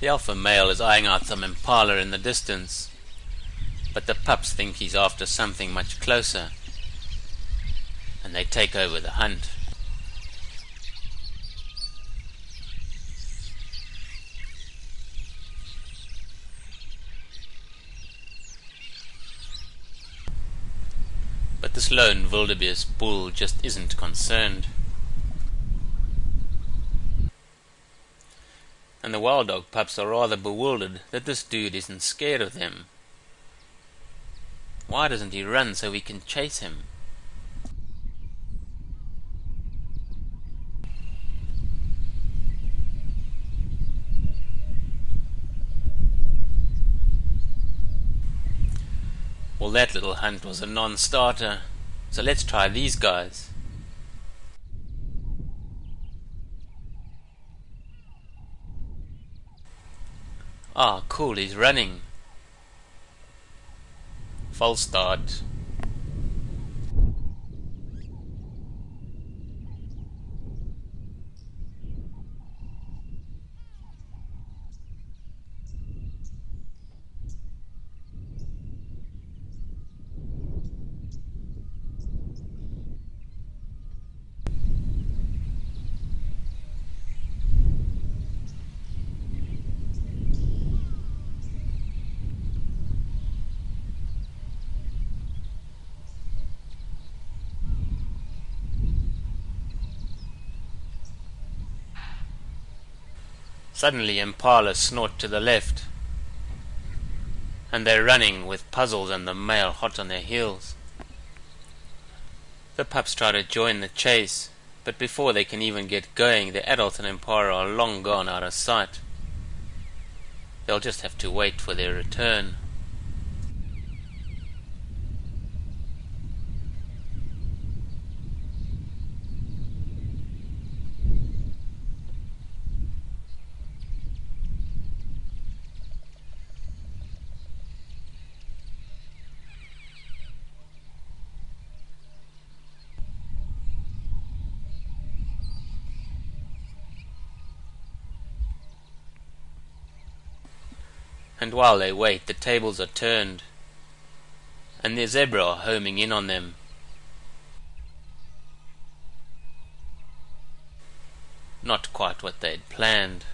The alpha male is eyeing out some impala in the distance, but the pups think he's after something much closer, and they take over the hunt. But this lone wildebeest bull just isn't concerned. And the wild dog pups are rather bewildered that this dude isn't scared of them. Why doesn't he run so we can chase him? Well, that little hunt was a non-starter, so let's try these guys. Ah, cool, he's running. False start. Suddenly Impala snort to the left, and they're running with puzzles and the male hot on their heels. The pups try to join the chase, but before they can even get going, the adult and Impala are long gone out of sight. They'll just have to wait for their return. And while they wait, the tables are turned, and the zebra are homing in on them. Not quite what they'd planned.